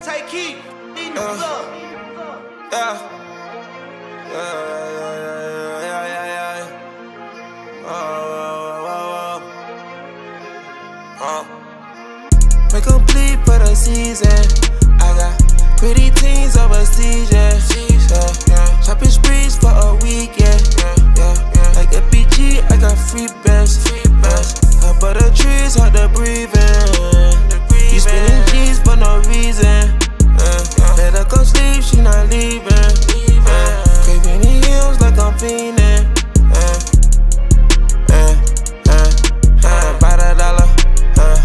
Take heat, in the club. Yeah. Yeah, yeah, yeah, yeah, yeah. Oh, oh, oh, oh. Make 'em bleed for the season. I got pretty teens overseas, yeah. yeah, yeah. Shopping sprees for a weekend, yeah, yeah, yeah. Like FBG, I got free bands, free bands. I butter trees, hard to breathe in. Reason. Uh, let her come sleep, she not leaving. Uh, craving the hills like I'm fiending. Uh, uh, uh, uh, the dollar. Uh,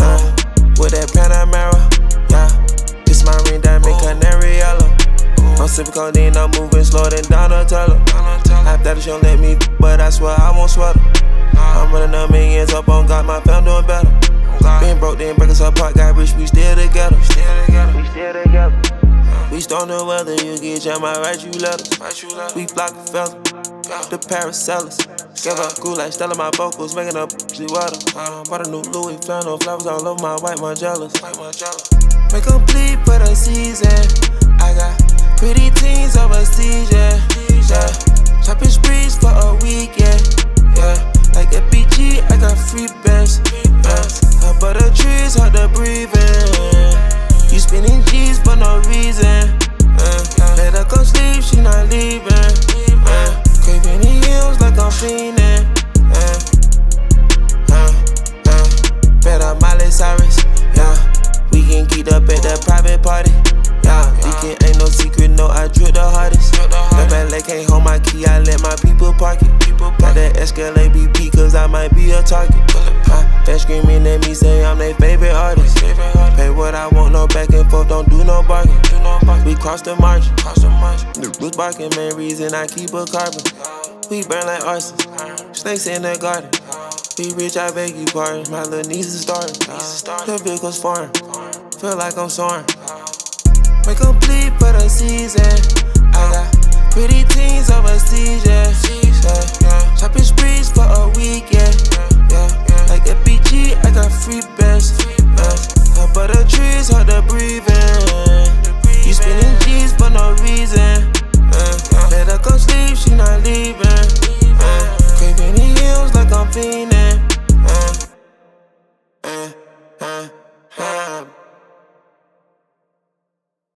uh, with that Panamera. Yeah, my ring diamond canary yellow. I'm sipping codeine, I'm moving slower than Donatello. After that, she don't let me, but I swear I won't sweat her. I'm running a millions up on God, my fam doing better. Been broke, then break us apart, got rich, we still together. We still together. We storm the weather, you get jam, I write you letters. We block the fella, the Paracellus. Give up cool like Stella, my vocals, making up she water. Uh, bought a new Louis flannel, flowers all over my white, my jealous. Make bleed for the season. I got pretty for no reason. Uh, let her come sleep, she not leaving. Uh, craving the hills like I'm fiending. Uh, uh, uh, better Miley Cyrus, yeah. We can geek up at the private party. Yeah, leaking ain't no secret, no, I drip the hardest. The valet can't hold my key, I let my people park it. people Got that Escalade BP, cause I might be a target. Uh, they screaming at me, say I'm their favorite artist. Pay what I want, no back forth, don't do no bargain. We cross the margin. Who's barking, main reason I keep a carbon. We burn like arson. Snakes in the garden. We rich, I beg you pardon. My little niece is starting. The vehicle's foreign. Feel like I'm soaring. Make 'em complete for the season. I got pretty teens overseas. Spending